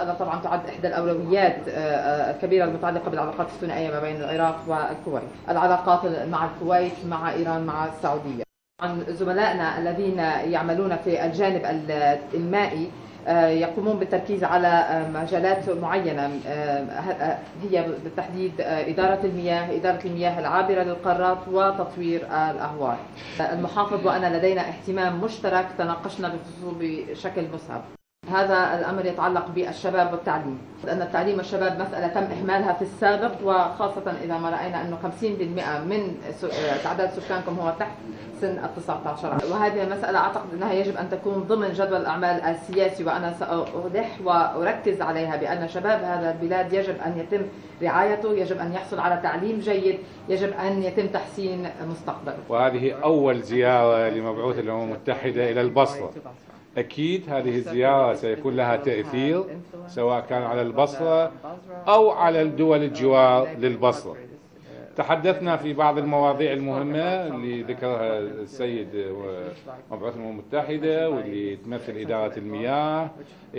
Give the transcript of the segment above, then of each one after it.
مسألة طبعا تعد إحدى الأولويات الكبيرة المتعلقة بالعلاقات الثنائية ما بين العراق والكويت. العلاقات مع الكويت مع إيران مع السعودية. عن زملائنا الذين يعملون في الجانب المائي يقومون بالتركيز على مجالات معينة. هي بالتحديد إدارة المياه إدارة المياه العابرة للقارات وتطوير الأهوار المحافظ وأنا لدينا اهتمام مشترك تناقشنا بخصوصه بشكل مسهب هذا الأمر يتعلق بالشباب والتعليم، لأن التعليم الشباب مسألة تم إهمالها في السابق وخاصة إذا ما رأينا أنه 50% من تعداد سكانكم هو تحت سن ال 19 عام، وهذه المسألة أعتقد أنها يجب أن تكون ضمن جدول الأعمال السياسي وأنا سالح وأركز عليها بأن شباب هذا البلاد يجب أن يتم رعايته، يجب أن يحصل على تعليم جيد، يجب أن يتم تحسين مستقبله. وهذه أول زيارة لمبعوث الأمم المتحدة إلى البصرة. أكيد هذه الزيارة سيكون لها تأثير سواء كان على البصرة أو على الدول الجوار للبصرة. تحدثنا في بعض المواضيع المهمة اللي ذكرها السيد مبعوث الأمم المتحدة واللي تمثل إدارة المياه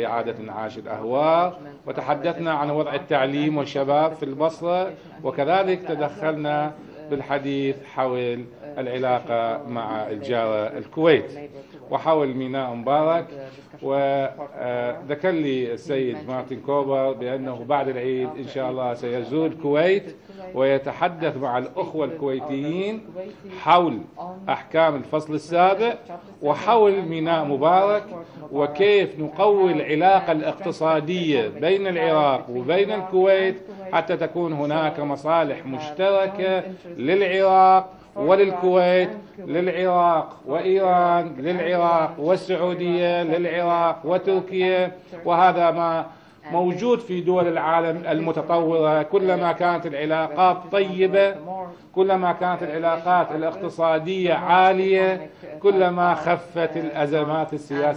إعادة انعاش الأهوار. وتحدثنا عن وضع التعليم والشباب في البصرة. وكذلك تدخلنا بالحديث حول العلاقة مع الجارة الكويت. وحول ميناء مبارك. وذكر لي السيد مارتن كوبر بأنه بعد العيد إن شاء الله سيزور الكويت ويتحدث مع الأخوة الكويتيين حول أحكام الفصل السابع وحول ميناء مبارك وكيف نقوي العلاقة الاقتصادية بين العراق وبين الكويت حتى تكون هناك مصالح مشتركة للعراق وللكويت للعراق وإيران للعراق والسعودية للعراق وتركيا. وهذا ما موجود في دول العالم المتطورة. كلما كانت العلاقات طيبة كلما كانت العلاقات الاقتصادية عالية كلما خفت الأزمات السياسية.